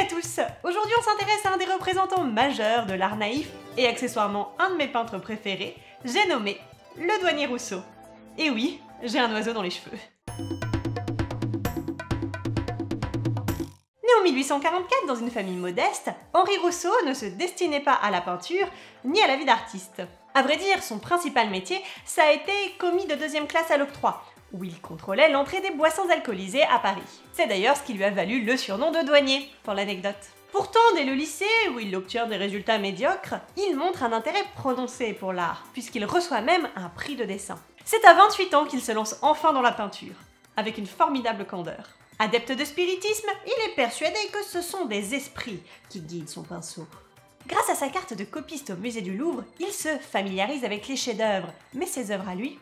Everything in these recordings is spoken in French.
à tous Aujourd'hui on s'intéresse à un des représentants majeurs de l'art naïf et accessoirement un de mes peintres préférés, j'ai nommé le douanier Rousseau. Et oui, j'ai un oiseau dans les cheveux. Né en 1844 dans une famille modeste, Henri Rousseau ne se destinait pas à la peinture ni à la vie d'artiste. À vrai dire, son principal métier, ça a été commis de deuxième classe à l'octroi, où il contrôlait l'entrée des boissons alcoolisées à Paris. C'est d'ailleurs ce qui lui a valu le surnom de douanier, pour l'anecdote. Pourtant, dès le lycée, où il obtient des résultats médiocres, il montre un intérêt prononcé pour l'art, puisqu'il reçoit même un prix de dessin. C'est à 28 ans qu'il se lance enfin dans la peinture, avec une formidable candeur. Adepte de spiritisme, il est persuadé que ce sont des esprits qui guident son pinceau. Grâce à sa carte de copiste au musée du Louvre, il se familiarise avec les chefs-d'œuvre, mais ses œuvres à lui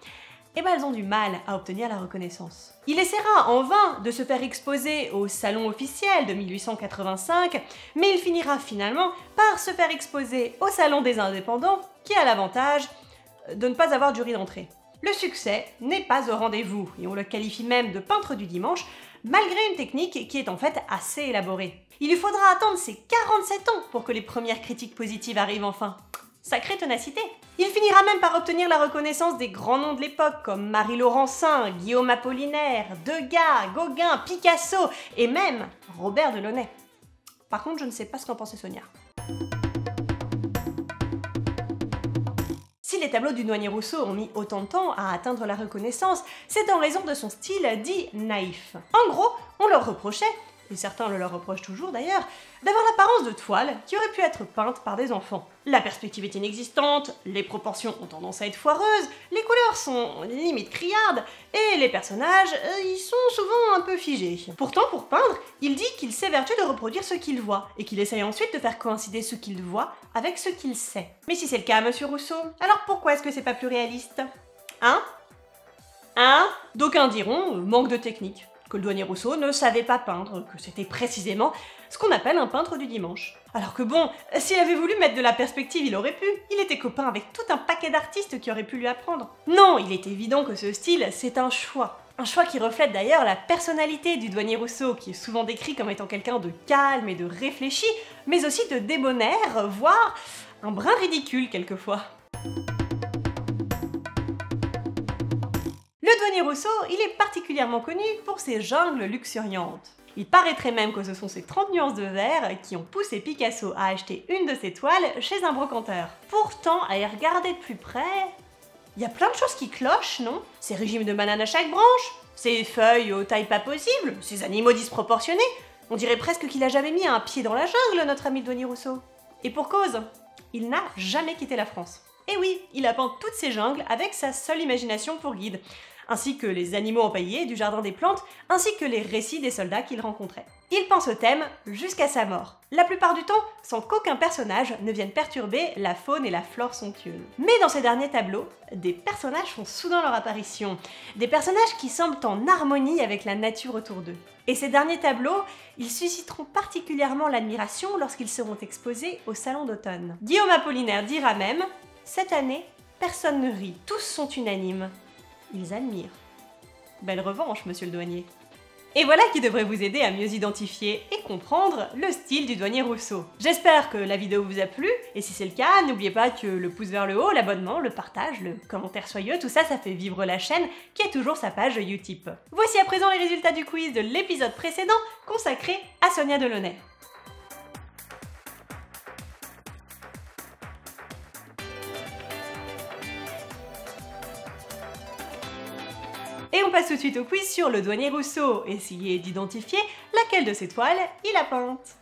eh ben elles ont du mal à obtenir la reconnaissance. Il essaiera en vain de se faire exposer au salon officiel de 1885, mais il finira finalement par se faire exposer au salon des indépendants, qui a l'avantage de ne pas avoir jury d'entrée. Le succès n'est pas au rendez-vous, et on le qualifie même de peintre du dimanche, malgré une technique qui est en fait assez élaborée. Il lui faudra attendre ses 47 ans pour que les premières critiques positives arrivent enfin. Sacrée ténacité Il finira même par obtenir la reconnaissance des grands noms de l'époque comme Marie Laurencin, Guillaume Apollinaire, Degas, Gauguin, Picasso et même Robert Delaunay. Par contre, je ne sais pas ce qu'en pensait Sonia. Si les tableaux du douanier Rousseau ont mis autant de temps à atteindre la reconnaissance, c'est en raison de son style dit naïf. En gros, on leur reprochait et certains le leur reprochent toujours d'ailleurs, d'avoir l'apparence de toile qui aurait pu être peinte par des enfants. La perspective est inexistante, les proportions ont tendance à être foireuses, les couleurs sont limite criardes, et les personnages, euh, ils sont souvent un peu figés. Pourtant, pour peindre, il dit qu'il s'évertue de reproduire ce qu'il voit, et qu'il essaye ensuite de faire coïncider ce qu'il voit avec ce qu'il sait. Mais si c'est le cas, monsieur Rousseau, alors pourquoi est-ce que c'est pas plus réaliste? Hein? Hein? D'aucuns diront, euh, manque de technique que le douanier Rousseau ne savait pas peindre, que c'était précisément ce qu'on appelle un peintre du dimanche. Alors que bon, s'il avait voulu mettre de la perspective, il aurait pu. Il était copain avec tout un paquet d'artistes qui auraient pu lui apprendre. Non, il est évident que ce style, c'est un choix. Un choix qui reflète d'ailleurs la personnalité du douanier Rousseau, qui est souvent décrit comme étant quelqu'un de calme et de réfléchi, mais aussi de débonnaire, voire un brin ridicule quelquefois. Rousseau, il est particulièrement connu pour ses jungles luxuriantes. Il paraîtrait même que ce sont ces 30 nuances de vert qui ont poussé Picasso à acheter une de ses toiles chez un brocanteur. Pourtant, à y regarder de plus près, il y a plein de choses qui clochent, non? Ces régimes de bananes à chaque branche, ces feuilles aux tailles pas possibles, ces animaux disproportionnés. On dirait presque qu'il a jamais mis un pied dans la jungle, notre ami Denis Rousseau. Et pour cause, il n'a jamais quitté la France. Et oui, il a peint toutes ces jungles avec sa seule imagination pour guide ainsi que les animaux empaillés du jardin des plantes, ainsi que les récits des soldats qu'il rencontrait. Il pense au thème jusqu'à sa mort, la plupart du temps sans qu'aucun personnage ne vienne perturber la faune et la flore somptueuse. Mais dans ces derniers tableaux, des personnages font soudain leur apparition, des personnages qui semblent en harmonie avec la nature autour d'eux. Et ces derniers tableaux, ils susciteront particulièrement l'admiration lorsqu'ils seront exposés au Salon d'automne. Guillaume Apollinaire dira même Cette année, personne ne rit, tous sont unanimes ils admirent. Belle revanche, monsieur le douanier. Et voilà qui devrait vous aider à mieux identifier et comprendre le style du douanier Rousseau. J'espère que la vidéo vous a plu, et si c'est le cas, n'oubliez pas que le pouce vers le haut, l'abonnement, le partage, le commentaire soyeux, tout ça, ça fait vivre la chaîne qui a toujours sa page Utip. Voici à présent les résultats du quiz de l'épisode précédent consacré à Sonia Delaunay. Et on passe tout de suite au quiz sur le douanier Rousseau. Essayez d'identifier laquelle de ces toiles il a peinte.